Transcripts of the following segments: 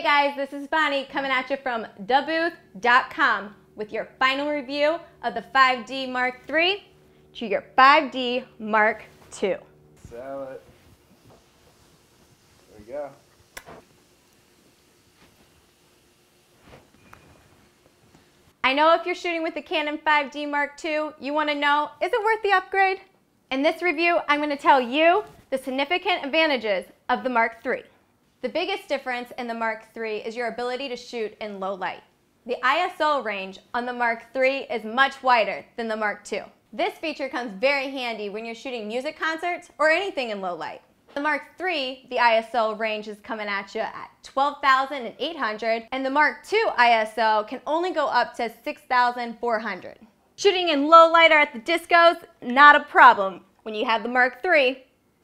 Hey guys, this is Bonnie coming at you from Dabooth.com with your final review of the 5D Mark III to your 5D Mark II. Sell it. There we go. I know if you're shooting with the Canon 5D Mark II, you want to know, is it worth the upgrade? In this review, I'm going to tell you the significant advantages of the Mark III. The biggest difference in the Mark III is your ability to shoot in low light. The ISO range on the Mark III is much wider than the Mark II. This feature comes very handy when you're shooting music concerts or anything in low light. The Mark III, the ISO range is coming at you at 12,800 and the Mark II ISO can only go up to 6,400. Shooting in low light or at the discos, not a problem when you have the Mark III.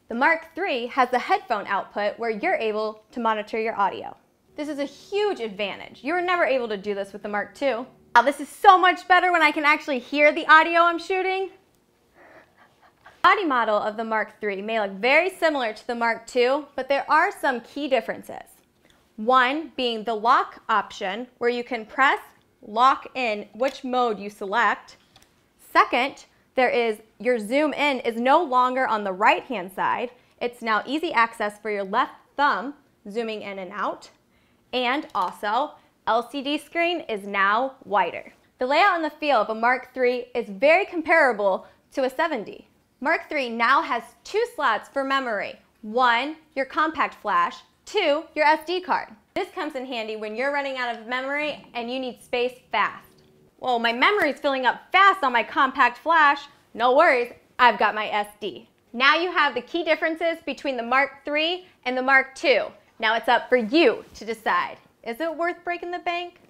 The Mark III has the headphone output where you're able to monitor your audio. This is a huge advantage. You were never able to do this with the Mark II. Now this is so much better when I can actually hear the audio I'm shooting. Body model of the Mark III may look very similar to the Mark II, but there are some key differences. One being the lock option, where you can press lock in which mode you select. Second, there is your zoom in is no longer on the right hand side. It's now easy access for your left thumb, zooming in and out. And also, LCD screen is now wider. The layout and the feel of a Mark III is very comparable to a 7D. Mark III now has two slots for memory. One, your compact flash, two, your SD card. This comes in handy when you're running out of memory and you need space fast. Well, my memory's filling up fast on my compact flash. No worries, I've got my SD. Now you have the key differences between the Mark III and the Mark II. Now it's up for you to decide. Is it worth breaking the bank?